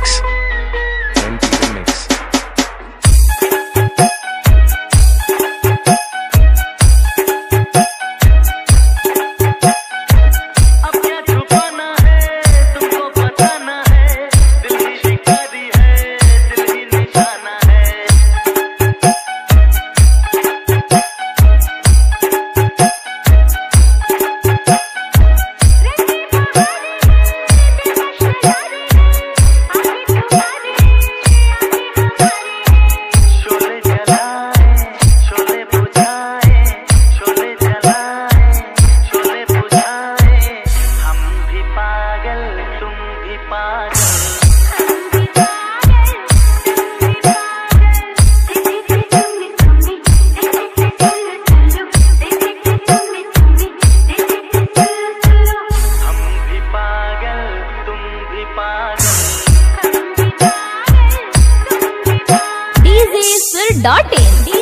Mix. Dot in.